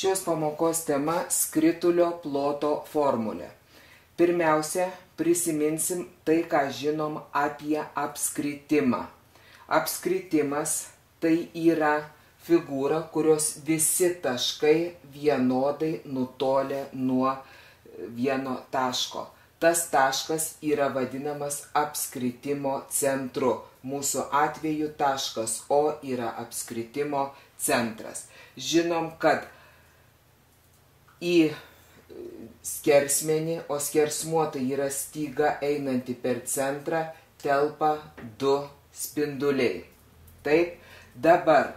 Šios pamokos tema - skritulio ploto formulė. Pirmiausia, prisiminsim tai, ką žinom apie apskritimą. Apskritimas tai yra figūra, kurios visi taškai vienodai nutolė nuo vieno taško. Tas taškas yra vadinamas apskritimo centru. Mūsų atveju taškas O yra apskritimo centras. Žinom, kad į skersmenį, o skersmuo tai yra styga einanti per centrą, telpa du spinduliai. Taip, dabar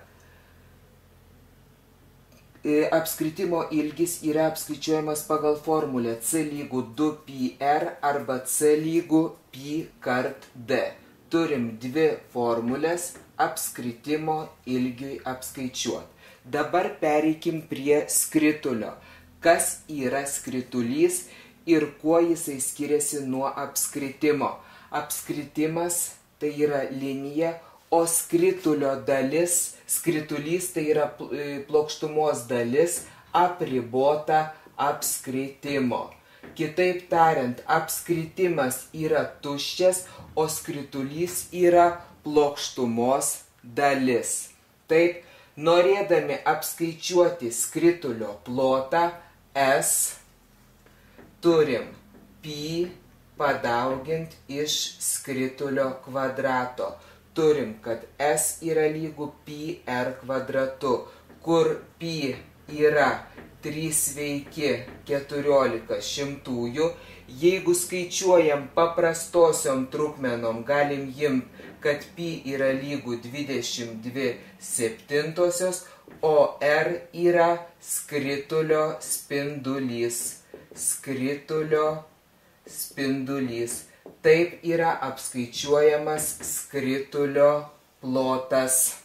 apskritimo ilgis yra apskaičiuojamas pagal formulę c lygų 2πr arba c lygų pi kart d. Turim dvi formulės apskritimo ilgiui apskaičiuoti. Dabar pereikim prie skritulio kas yra skritulys ir kuo jisai skiriasi nuo apskritimo. Apskritimas tai yra linija, o skritulio dalis, skritulys tai yra e, plokštumos dalis apribota apskritimo. Kitaip tariant, apskritimas yra tuščias, o skritulys yra plokštumos dalis. Taip, norėdami apskaičiuoti skritulio plotą, S turim pi padaugint iš skritulio kvadrato. Turim, kad S yra lygų pi R kvadratu, kur pi yra 3 sveiki 14 šimtųjų. Jeigu skaičiuojam paprastosiom trukmenom, galim imti, kad pi yra lygų 22 septintosios, o R yra skritulio spindulys. Skritulio spindulys. Taip yra apskaičiuojamas skritulio plotas.